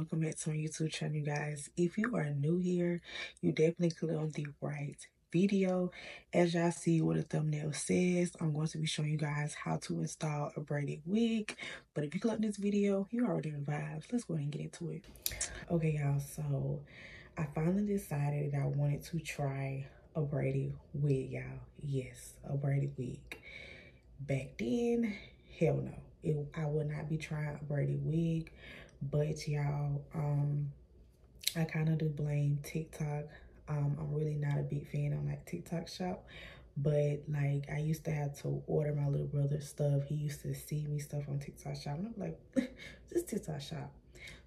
welcome back to my youtube channel you guys. If you are new here you definitely click on the right video. As y'all see what the thumbnail says i'm going to be showing you guys how to install a braided wig. But if you click on this video you already vibes. Let's go ahead and get into it. Okay y'all so i finally decided that i wanted to try a braided wig y'all. Yes a braided wig. Back then hell no. It, i would not be trying a braided wig but y'all um i kind of do blame tiktok. Um i'm really not a big fan of like tiktok shop. But like i used to have to order my little brother stuff. He used to see me stuff on tiktok shop. And i'm like this tiktok shop.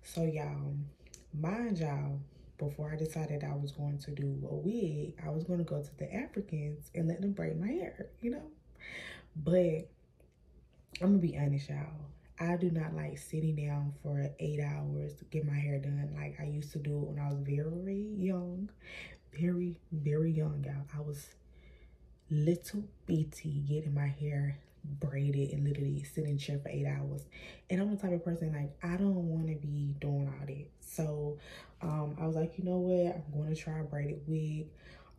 So y'all mind y'all before i decided i was going to do a wig i was going to go to the africans and let them braid my hair you know? But i'm gonna be honest y'all I do not like sitting down for eight hours to get my hair done like I used to do when I was very young. Very, very young, y'all. I was little bitty getting my hair braided and literally sitting in chair for eight hours. And I'm the type of person like I don't want to be doing all that. So um, I was like, you know what? I'm going to try a braided wig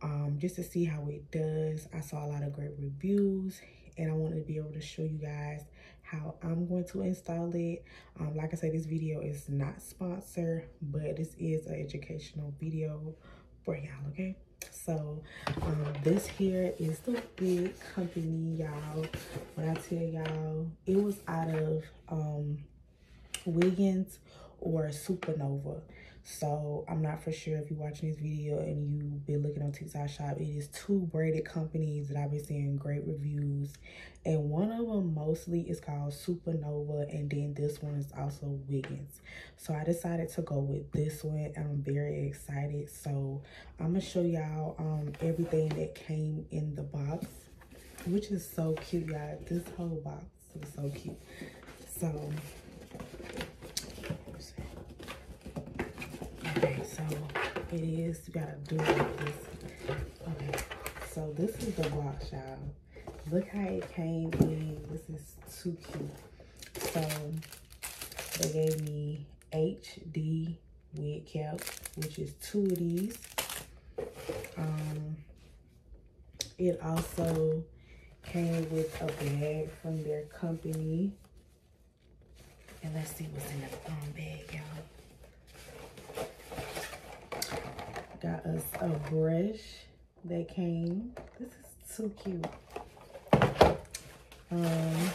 um, just to see how it does. I saw a lot of great reviews and I wanted to be able to show you guys how I'm going to install it. Um, like I said, this video is not sponsored, but this is an educational video for y'all, okay? So um, this here is the big company, y'all. When I tell y'all, it was out of um, Wiggins or Supernova. So I'm not for sure if you're watching this video and you've been looking on TikTok shop. It is two braided companies that I've been seeing great reviews. And one of them mostly is called Supernova. And then this one is also Wiggins. So I decided to go with this one and I'm very excited. So I'm going to show y'all um, everything that came in the box. Which is so cute, y'all. This whole box is so cute. So so it is you gotta do it like this. Okay so this is the box y'all. Look how it came in. This is too cute. So they gave me hd wig cap which is two of these. Um it also came with a bag from their company. And let's see what's in the um, bag y'all got us a brush that came. This is so cute. Um,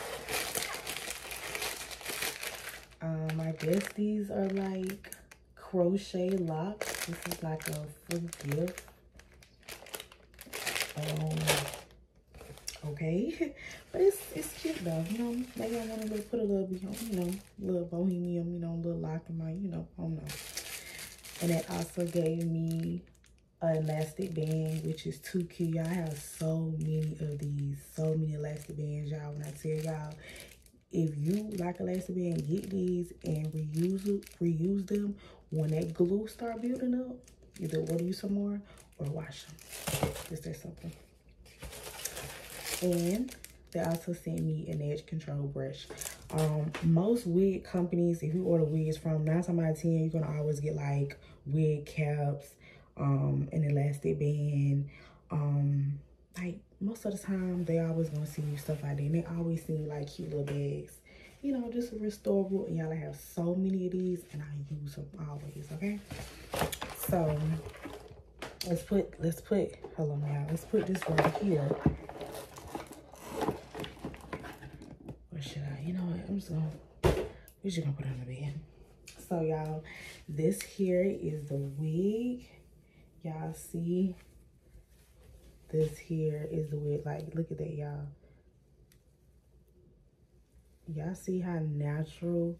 um, I guess these are like crochet locks. This is like a free gift. Um, okay, but it's it's cute though. You know, maybe I want to put a little, you know, little bohemian, you know, little lock in my, you know, I don't know. And it also gave me an elastic band, which is too cute. Y'all have so many of these, so many elastic bands, y'all. When I tell y'all, if you like elastic band, get these and reuse it, reuse them. When that glue start building up, either order you some more or wash them. Just say something. And they also sent me an edge control brush. Um, most wig companies, if you order wigs from, nine times out of ten, you're gonna always get like wig caps, um, an elastic band. Um, like most of the time, they always gonna see you stuff like that. And they always you like cute little bags. You know, just restorable. And y'all have so many of these, and I use them always. Okay. So let's put let's put hold on y'all. Let's put this right here. Where should I? You know what? I'm just gonna we're just gonna put it on the bed. So y'all, this here is the wig. Y'all see? This here is the wig. Like look at that y'all. Y'all see how natural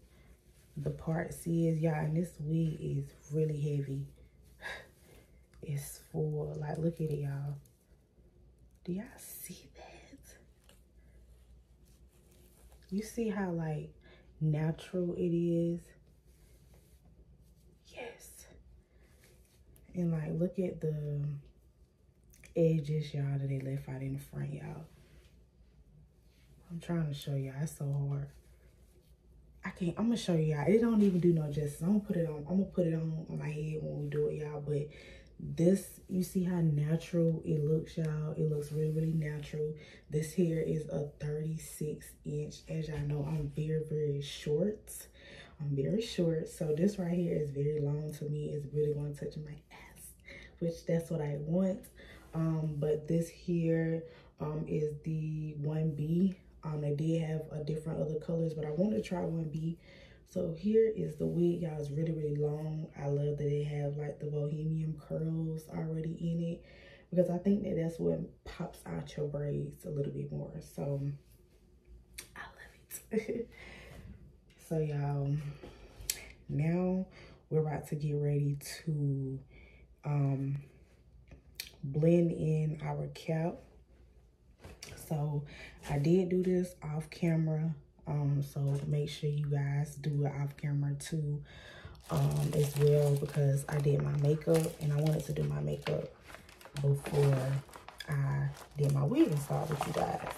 the parts is? Y'all and this wig is really heavy. It's full. Like look at it y'all. Do y'all see that? You see how like natural it is And like, look at the edges, y'all, that they left out in the front, y'all. I'm trying to show y'all. It's so hard. I can't, I'm gonna show y'all. It don't even do no justice. I'm gonna put it on, I'm gonna put it on, my head when we do it, y'all. But this, you see how natural it looks, y'all. It looks really, really natural. This hair is a 36 inch. As y'all know, I'm very, very short. I'm very short. So this right here is very long to me. It's really going to touch my which that's what I want. Um, but this here um, is the 1B um, they did have a different other colors, but I wanted to try 1B. So here is the wig, y'all. It's really, really long. I love that they have like the bohemian curls already in it because I think that that's what pops out your braids a little bit more. So I love it. so y'all, now we're about to get ready to um, blend in our cap so I did do this off camera. Um, so make sure you guys do it off camera too um, as well because I did my makeup and I wanted to do my makeup before I did my wig install with you guys.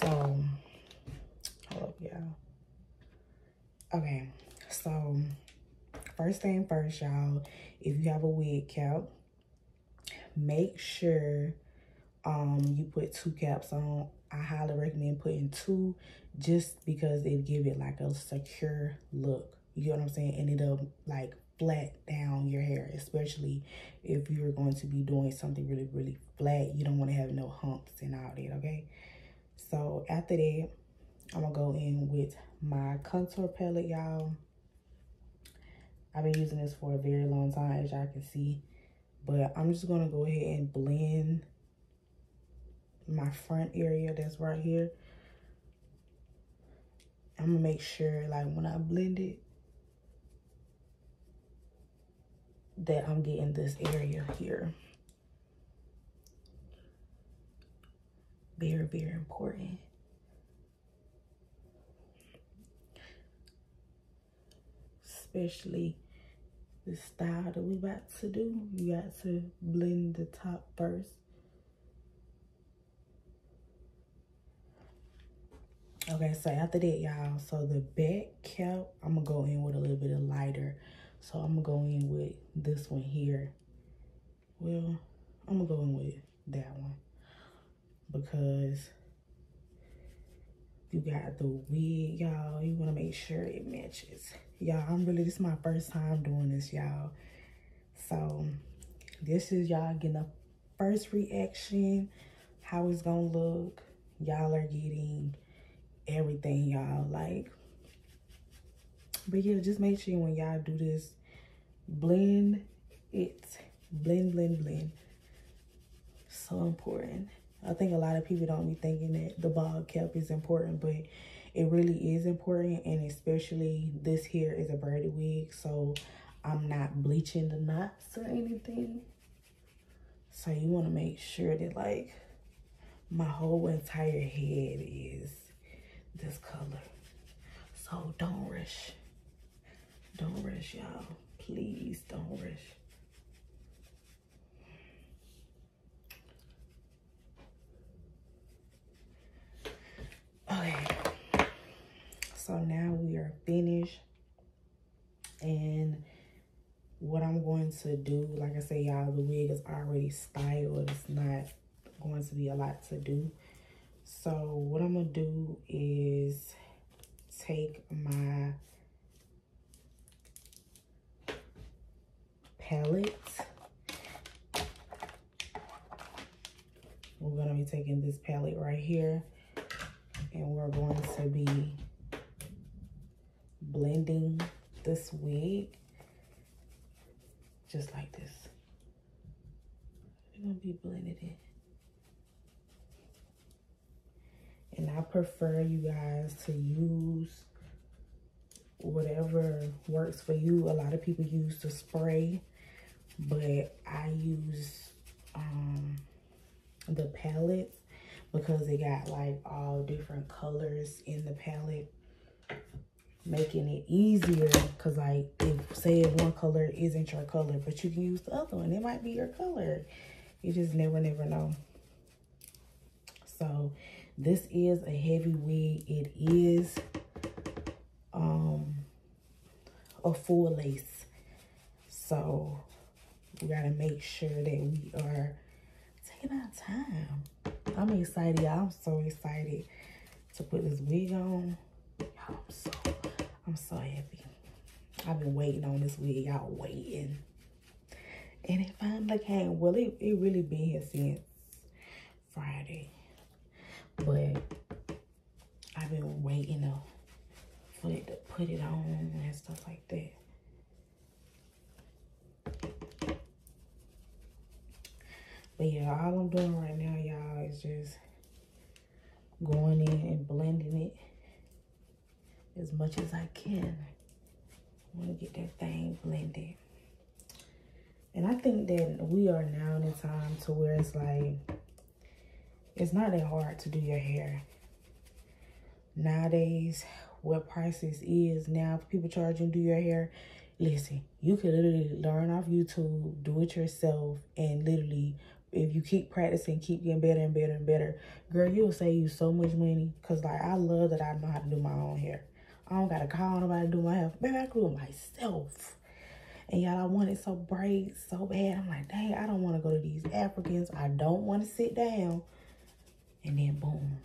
So, hold y'all. Okay, so first thing first, y'all, if you have a wig cap, make sure um you put two caps on. I highly recommend putting two just because it give it like a secure look. You get what i'm saying? And it'll like flat down your hair especially if you're going to be doing something really really flat. You don't want to have no humps and all that okay? So after that i'm gonna go in with my contour palette y'all i've been using this for a very long time as y'all can see but i'm just gonna go ahead and blend my front area that's right here. I'm gonna make sure like when I blend it that I'm getting this area here. Very, very important. Especially the style that we about to do. You got to blend the top first. Okay, so after that, y'all, so the back cap, I'm going to go in with a little bit of lighter. So I'm going to go in with this one here. Well, I'm going to go in with that one. Because you got the wig, y'all. You want to make sure it matches. Y'all, I'm really, this is my first time doing this, y'all. So, this is y'all getting a first reaction. How it's going to look. Y'all are getting everything, y'all. Like, but yeah, just make sure when y'all do this, blend it. Blend, blend, blend. So important. I think a lot of people don't be thinking that the bald cap is important, but it really is important. And especially this here is a braided wig. So I'm not bleaching the knots or anything. So you want to make sure that like my whole entire head is this color. So don't rush. Don't rush, y'all. Please don't rush. Okay. So now we are finished. And what I'm going to do, like I say, y'all, the wig is already styled. It's not going to be a lot to do. So what I'm going to do is take my palette. We're going to be taking this palette right here and we're going to be blending this wig just like this. Going to be blending it. And I prefer you guys to use whatever works for you. A lot of people use the spray, but I use um, the palette because it got like all different colors in the palette making it easier because like if say if one color isn't your color but you can use the other one it might be your color you just never never know so this is a heavy wig. It is um, a full lace. So we gotta make sure that we are taking our time. I'm excited. I'm so excited to put this wig on. Y'all, I'm so, I'm so happy. I've been waiting on this wig, y'all waiting. And it finally came. Well, it, it really been here since Friday. But I've been waiting for it to put it on and stuff like that. But yeah, all I'm doing right now, y'all, is just going in and blending it as much as I can. I want to get that thing blended. And I think that we are now in a time to where it's like, it's not that hard to do your hair. Nowadays, what prices is now people charging do your hair, listen, you could literally learn off YouTube, do it yourself, and literally, if you keep practicing, keep getting better and better and better, girl, you'll save you so much money. Because, like, I love that I know how to do my own hair. I don't got to call nobody to do my hair. Maybe I can do it myself. And y'all, I want it so bright, so bad. I'm like, dang, I don't want to go to these Africans. I don't want to sit down. And then boom.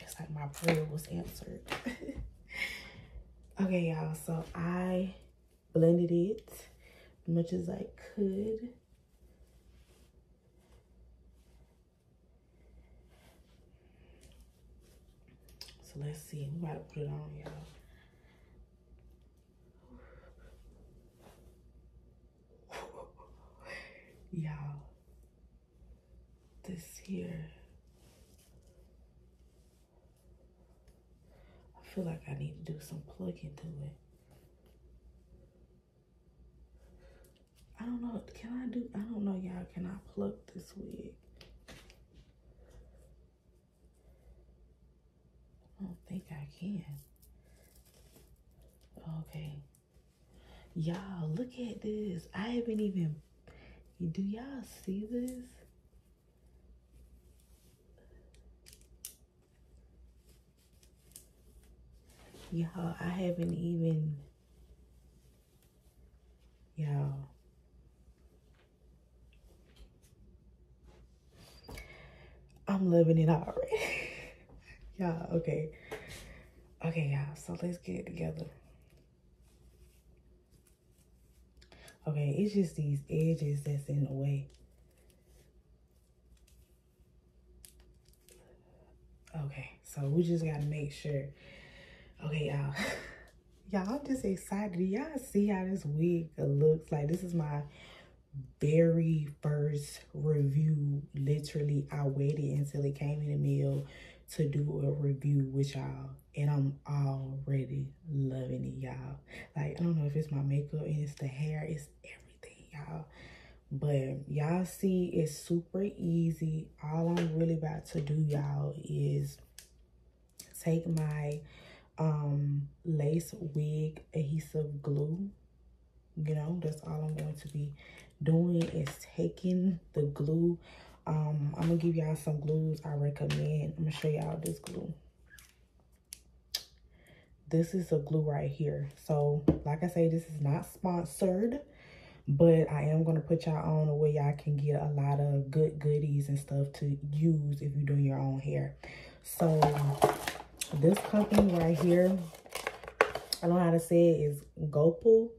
It's like my prayer was answered. okay, y'all. So I blended it as much as I could. So let's see. I'm about to put it on, y'all. y'all. This here I feel like I need to do some plugging to it. I don't know. Can I do I don't know y'all. Can I plug this wig I don't think I can okay y'all look at this I haven't even do y'all see this? Y'all, I haven't even, y'all. I'm loving it already. y'all, okay. Okay, y'all, so let's get it together. Okay, it's just these edges that's in the way. Okay, so we just gotta make sure. Okay, y'all. y'all, I'm just excited. Y'all see how this wig looks like. This is my very first review. Literally, I waited until it came in the mail to do a review with y'all and I'm already loving it, y'all. Like, I don't know if it's my makeup and it's the hair, it's everything, y'all. But y'all see, it's super easy. All I'm really about to do, y'all, is take my um, lace wig adhesive glue. You know, that's all I'm going to be doing is taking the glue. Um, I'm to give y'all some glues I recommend. I'm to show y'all this glue this is a glue right here. So, like I say, this is not sponsored, but I am to put y'all on a way y'all can get a lot of good goodies and stuff to use if you're doing your own hair. So, this company right here, I don't know how to say it, is Gopal.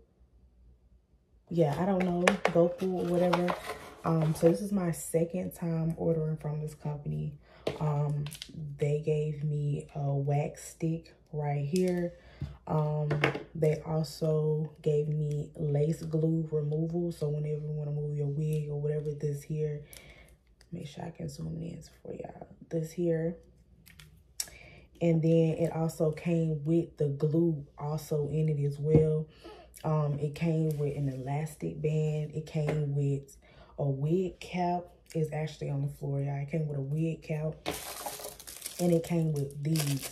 Yeah, I don't know, Gopal or whatever. Um, so this is my second time ordering from this company. Um, they gave me a wax stick right here. Um, they also gave me lace glue removal. So whenever you want to move your wig or whatever this here, make sure I can zoom in for y'all. This here. And then it also came with the glue also in it as well. Um, it came with an elastic band. It came with a wig cap. is actually on the floor, y'all. It came with a wig cap. And it came with these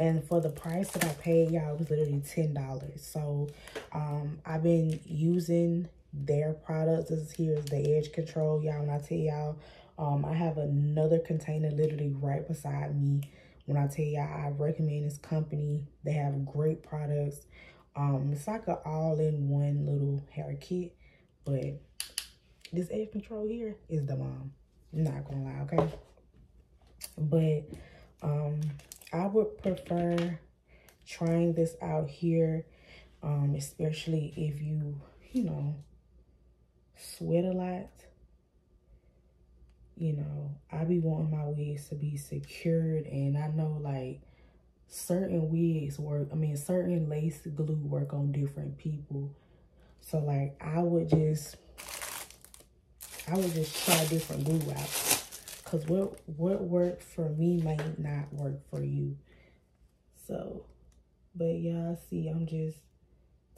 and for the price that I paid, y'all, it was literally $10. So um, I've been using their products. This here is the edge control, y'all. When I tell y'all, um, I have another container literally right beside me when I tell y'all I recommend this company. They have great products. Um, it's like an all-in-one little hair kit, but this edge control here is the mom. I'm not gonna lie, okay? But um, I would prefer trying this out here, um, especially if you, you know, sweat a lot. You know, I be wanting my wigs to be secured and I know like certain wigs work, I mean certain lace glue work on different people. So like I would just I would just try different glue out. Cause what what worked for me might not work for you. So but y'all see I'm just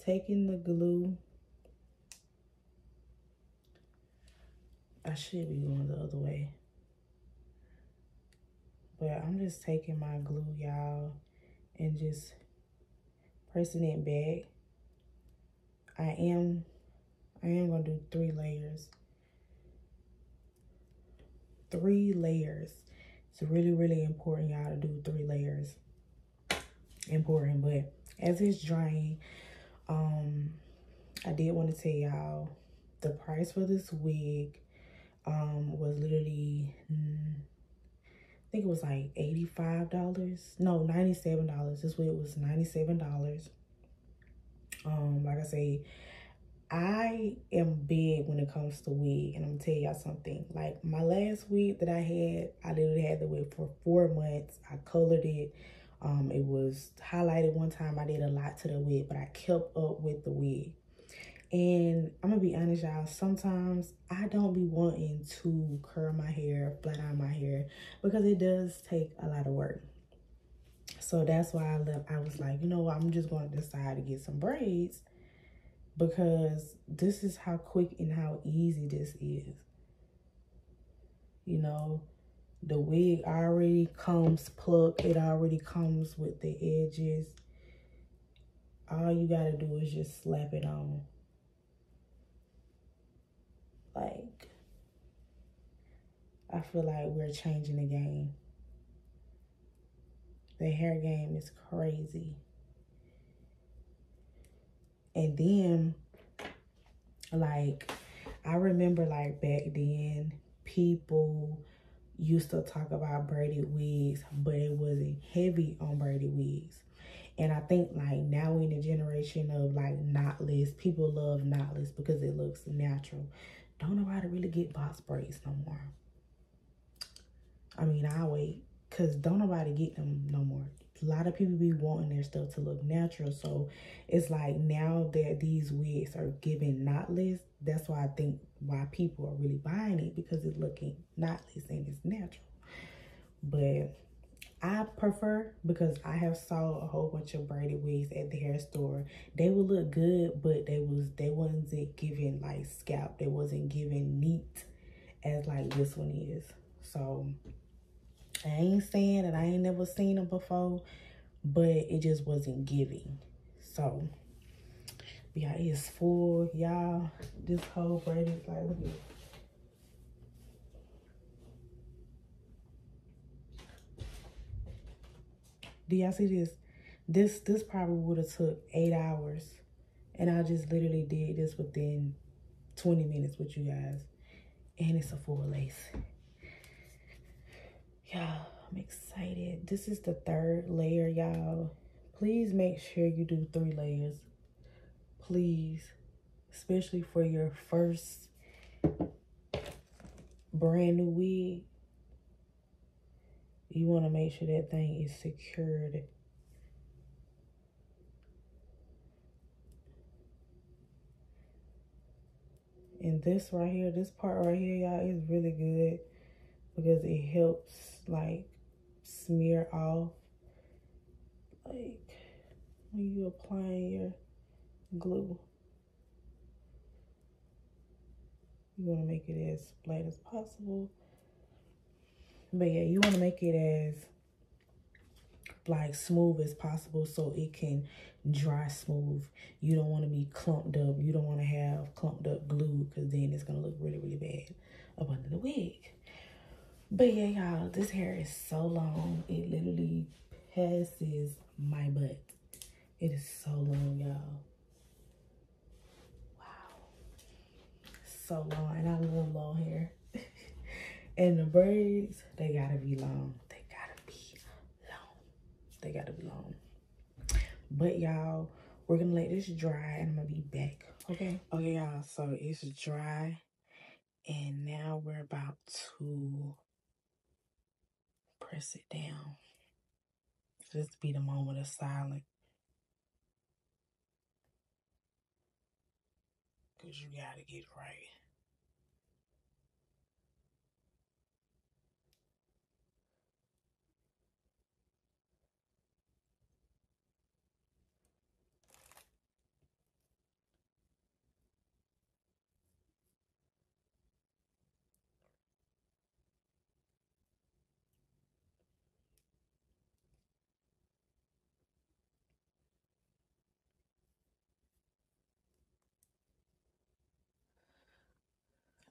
taking the glue I should be going the other way. But I'm just taking my glue, y'all, and just pressing it back. I am, I am going to do three layers. Three layers. It's really, really important, y'all, to do three layers. Important, but as it's drying, um, I did want to tell y'all the price for this wig um was literally I think it was like $85. No, $97. This wig was $97. Um, like I say, I am big when it comes to wig, and I'm gonna tell y'all something. Like my last wig that I had, I literally had the wig for four months. I colored it. Um, it was highlighted one time. I did a lot to the wig, but I kept up with the wig. And I'm gonna be honest, y'all. Sometimes I don't be wanting to curl my hair, flat iron my hair, because it does take a lot of work. So that's why I left. I was like, you know what? I'm just to decide to get some braids because this is how quick and how easy this is. You know, the wig already comes plucked. It already comes with the edges. All you got to do is just slap it on. Like, I feel like we're changing the game. The hair game is crazy. And then, like, I remember, like, back then, people used to talk about braided wigs, but it wasn't heavy on braided wigs. And I think like now in the generation of like knotless, people love knotless because it looks natural don't nobody really get box braids no more. I mean, I wait because don't nobody get them no more. A lot of people be wanting their stuff to look natural. So it's like now that these wigs are giving knotless, that's why I think why people are really buying it because it's looking knotless and it's natural. But I prefer because I have saw a whole bunch of braided wigs at the hair store. They would look good, but they was they wasn't giving like scalp. They wasn't giving neat as like this one is. So I ain't saying that I ain't never seen them before, but it just wasn't giving. So yeah, it's full, y'all. This whole braided like look at Do y'all see this? This this probably would have took eight hours. And I just literally did this within 20 minutes with you guys. And it's a full lace. Y'all, I'm excited. This is the third layer, y'all. Please make sure you do three layers. Please. Especially for your first brand new wig you want to make sure that thing is secured. And this right here, this part right here, y'all, is really good because it helps like smear off like when you applying your glue. You want to make it as flat as possible. But yeah, you want to make it as like smooth as possible so it can dry smooth. You don't want to be clumped up. You don't want to have clumped up glue because then it's going to look really, really bad up under the wig. But yeah, y'all, this hair is so long. It literally passes my butt. It is so long, y'all. Wow. So long. And I love long hair. and the braids, they gotta be long. They gotta be long. They gotta be long. But y'all, we're gonna let this dry and I'm gonna be back. Okay. Okay, y'all. So it's dry. And now we're about to press it down. Just be the moment of silence. Because you got to get right.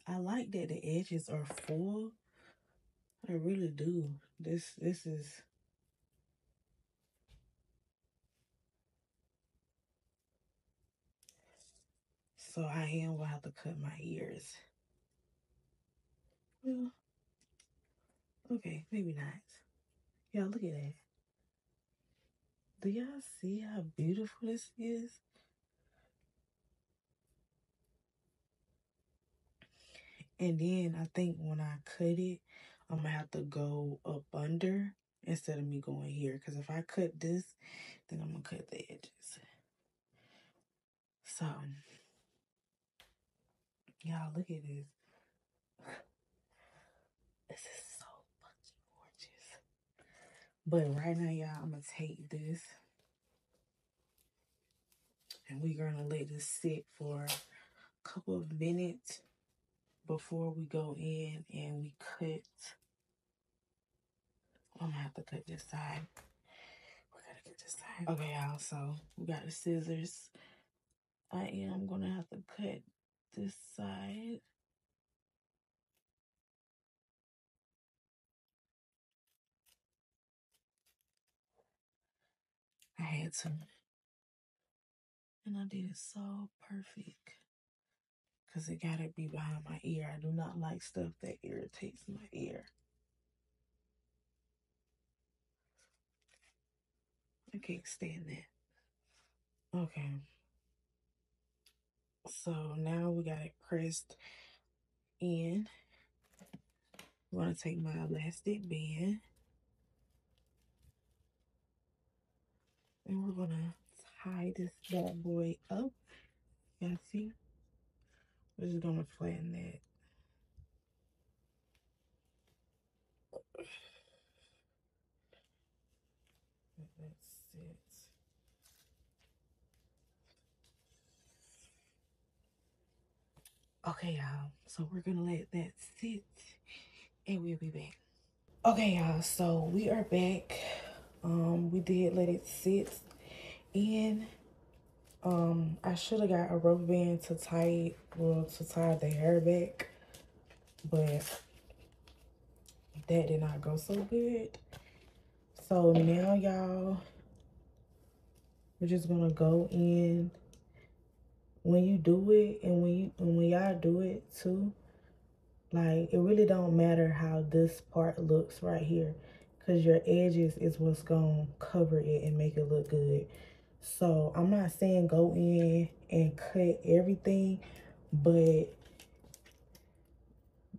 I like that the edges are full. I really do. This this is so I am gonna have to cut my ears. Well, okay, maybe not. Y'all look at that. Do y'all see how beautiful this is? And then I think when I cut it, I'm gonna have to go up under instead of me going here. Because if I cut this, then I'm gonna cut the edges. So, y'all look at this. This is so fucking gorgeous. But right now, y'all, I'm gonna take this and we're gonna let this sit for a couple of minutes before we go in and we cut. I'm gonna have to cut this side. We gotta cut this side. Okay, y'all. So we got the scissors. I am gonna have to cut this side. I had to. And I did it so perfect because it got to be behind my ear. I do not like stuff that irritates my ear. I can't stand that. Okay. So now we got it pressed in. I'm to take my elastic band. And we're going to tie this bad boy up. Y'all see? We're just gonna flatten that. That's it. Okay, y'all. So we're gonna let that sit and we'll be back. Okay, y'all. So we are back. Um, we did let it sit in um, I should have got a rubber band to tie well to tie the hair back, but that did not go so good. So now y'all, we're just gonna go in. When you do it, and when you and when y'all do it too, like it really don't matter how this part looks right here, cause your edges is what's gonna cover it and make it look good. So I'm not saying go in and cut everything, but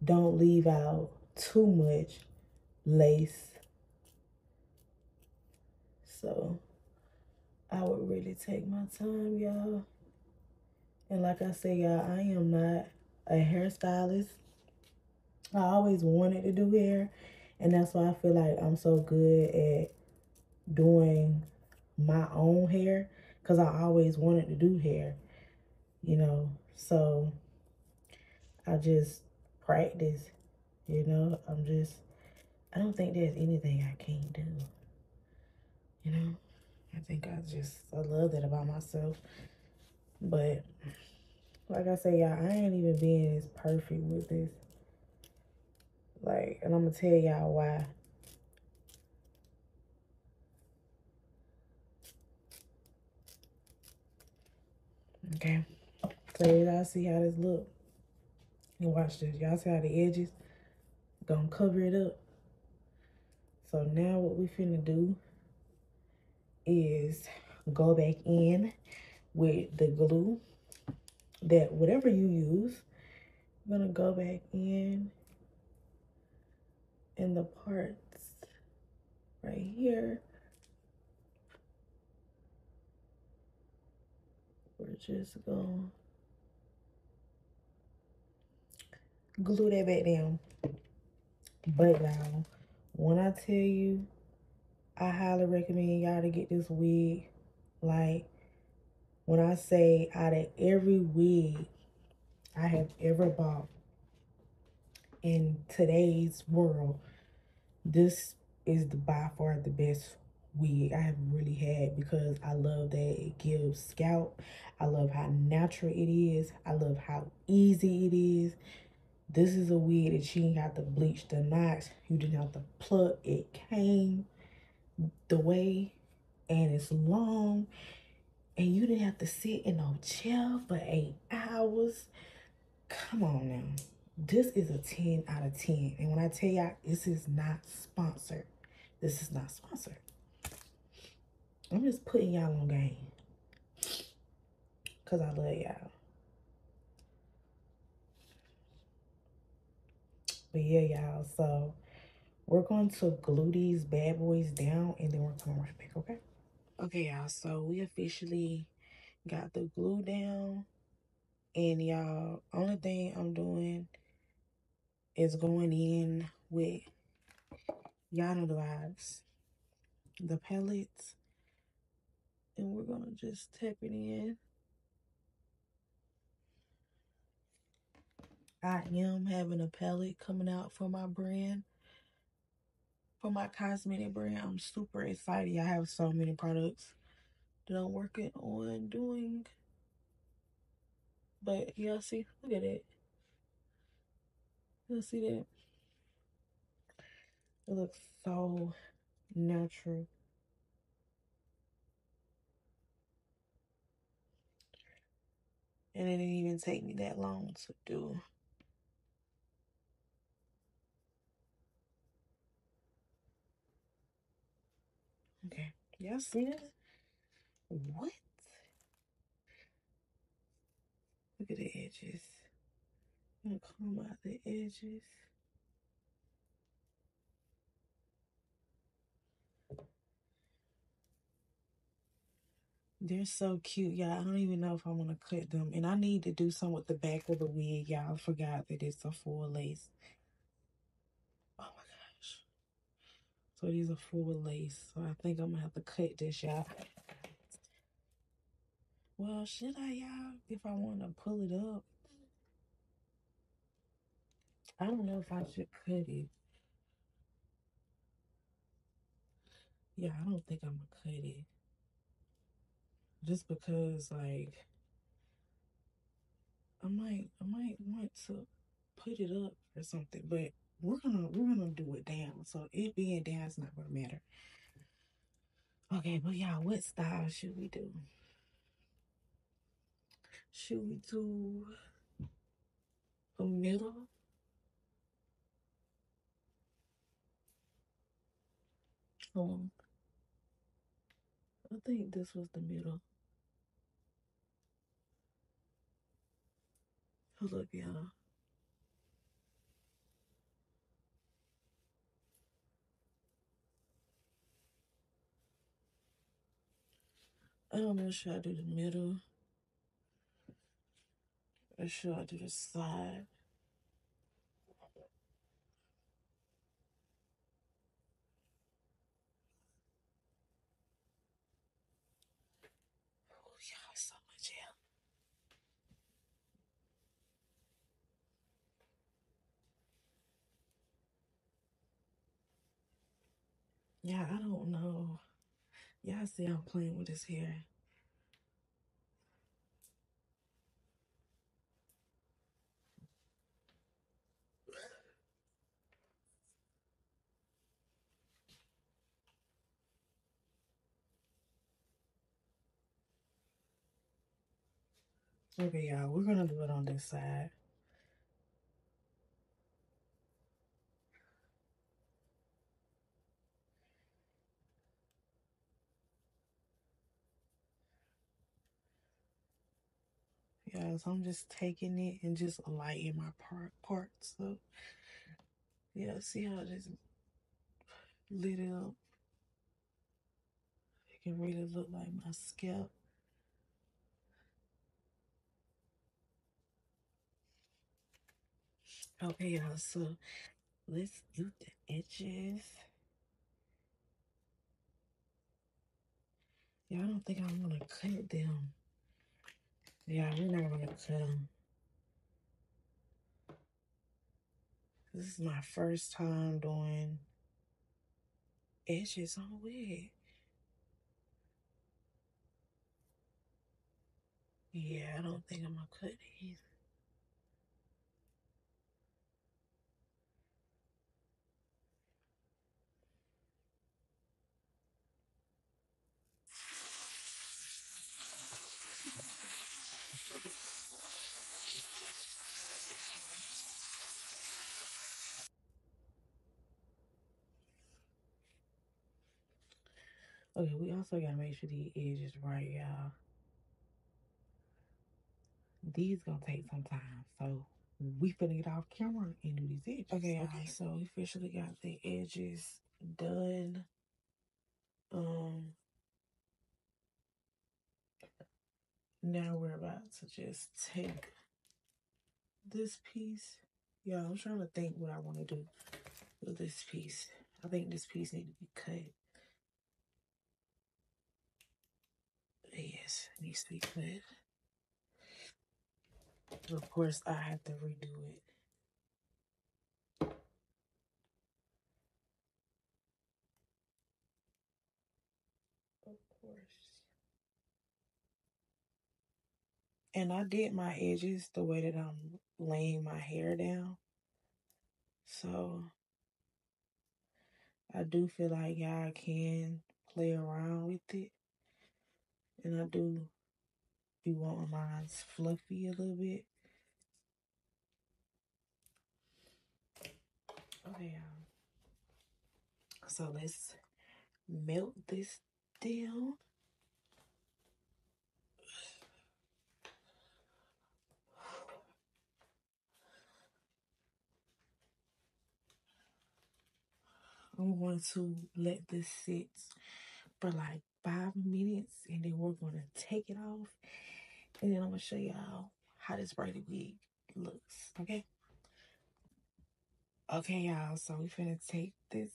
don't leave out too much lace. So I would really take my time, y'all. And like I said, y'all, I am not a hairstylist. I always wanted to do hair. And that's why I feel like I'm so good at doing my own hair because I always wanted to do hair, you know. So I just practice, you know. I'm just, I don't think there's anything I can't do, you know. I think I just, I love that about myself. But like I say, y'all, I ain't even being as perfect with this. Like, and I'm gonna tell y'all why. Okay, so y'all see how this look. And watch this. Y'all see how the edges gonna cover it up. So now what we finna do is go back in with the glue that whatever you use, I'm gonna go back in in the parts right here. Just gonna glue that back down. But y'all, when I tell you, I highly recommend y'all to get this wig. Like, when I say out of every wig I have ever bought in today's world, this is the by far the best wig I have really had because I love that it gives scalp. I love how natural it is. I love how easy it is. This is a wig that you didn't have to bleach the knots. You didn't have to pluck. It came the way and it's long and you didn't have to sit in no chair for eight hours. Come on now. This is a 10 out of 10. And when I tell y'all, this is not sponsored. This is not sponsored. I'm just putting y'all on game. Because I love y'all. But yeah, y'all. So we're going to glue these bad boys down and then we're coming right back, okay? Okay, y'all. So we officially got the glue down. And y'all, only thing I'm doing is going in with y'all know the vibes. The pellets. And we're gonna just tap it in. I am having a pellet coming out for my brand. For my cosmetic brand. I'm super excited. I have so many products that I'm working on doing. But y'all see, look at it. Y'all see that? It looks so natural. And it didn't even take me that long to do. Okay. Y'all see that? What? Look at the edges. I'm gonna comb out the edges. They're so cute, y'all. I don't even know if I want to cut them. And I need to do some with the back of the wig, y'all. I forgot that it's a full lace. Oh my gosh. So these are full lace. So I think I'm going to have to cut this, y'all. Well, should I, y'all? If I want to pull it up. I don't know if I should cut it. Yeah, I don't think I'm going to cut it just because like I might I might want to put it up or something, but we're gonna we're gonna do it down. So it being down is not gonna matter. Okay, but y'all, what style should we do? Should we do a middle? Um, I think this was the middle. Hold up, y'all. I don't know, should I do the middle? Or should I do the side? Y'all see I'm playing with his hair. Okay, y'all, we're gonna do it on this side. So I'm just taking it and just lighting my part parts up. Yeah, see how just lit it up? It can really look like my scalp. Okay, y'all, so let's do the edges. I don't think I'm gonna cut them. Yeah, we're not gonna cut them. This is my first time doing edges on wig. Yeah, I don't think I'm gonna cut these. Okay, we also gotta make sure the edges right, y'all. These gonna take some time, so we finna get off camera and do these edges. Okay, okay. so we officially got the edges done. Um, now we're about to just take this piece. Yeah, I'm trying to think what I want to do with this piece. I think this piece need to be cut. Yes, it needs to be cut. Of course, I have to redo it. Of course. And I did my edges the way that I'm laying my hair down. So I do feel like y'all can play around with it. And I do be wanting mine fluffy a little bit. Okay, y'all. So let's melt this down. I'm going to let this sit for like five minutes and then we're to take it off and then I'm to show y'all how this braided wig looks, okay? Okay, y'all, so we finna take this.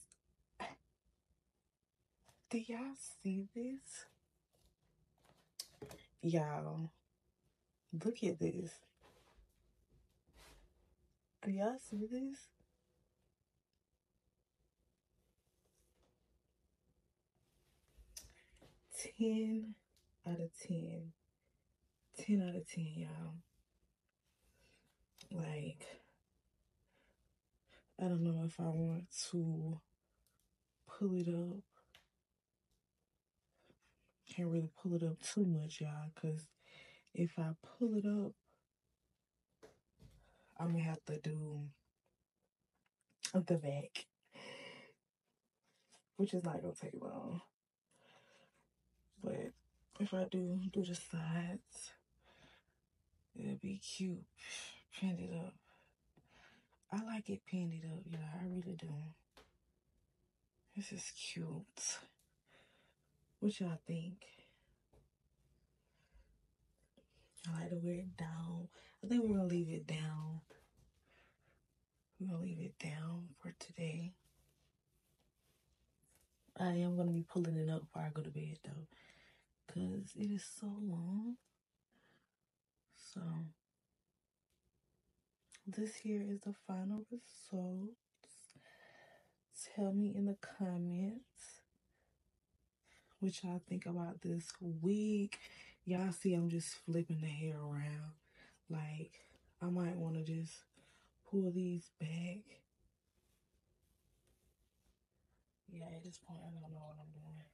Do y'all see this? Y'all, look at this. Do y'all see this? 10 out of 10. 10 out of 10, y'all. Like, I don't know if I want to pull it up. Can't really pull it up too much, y'all, because if I pull it up, I'm to have to do the back, which is not to take long. But if I do do the sides, it'll be cute. Pinned it up. I like it pinned it up, yeah, I really do. This is cute. What y'all think? I like to wear it down. I think we're gonna leave it down. We're gonna leave it down for today. I am gonna be pulling it up before I go to bed though because it is so long. So, this here is the final results. Tell me in the comments what y'all think about this wig. Y'all see I'm just flipping the hair around. Like, I might want to just pull these back. Yeah, at this point, I don't know what I'm doing.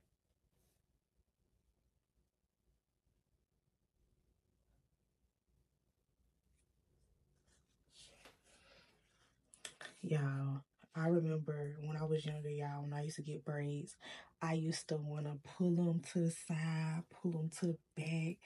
Y'all, I remember when I was younger, y'all, when I used to get braids, I used to want to pull them to the side, pull them to the back.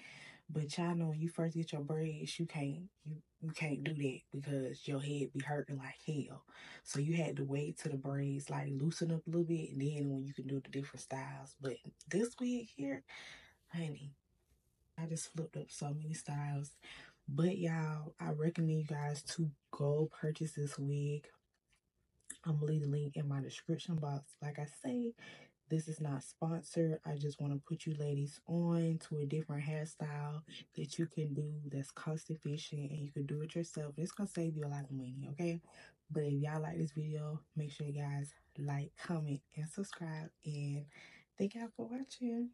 But y'all know when you first get your braids, you can't you you can't do that because your head be hurting like hell. So you had to wait till the braids like loosen up a little bit, and then when you can do the different styles. But this wig here, honey, I just flipped up so many styles. But y'all, I recommend you guys to go purchase this wig. I'm leave the link in my description box. Like I say, this is not sponsored. I just want to put you ladies on to a different hairstyle that you can do that's cost efficient and you can do it yourself. It's gonna save you a lot of money, okay? But if y'all like this video, make sure you guys like, comment, and subscribe. And thank y'all for watching.